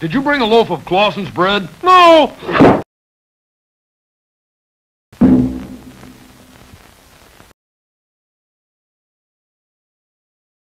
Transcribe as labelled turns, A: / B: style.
A: Did you bring a loaf of Clausen's bread? No.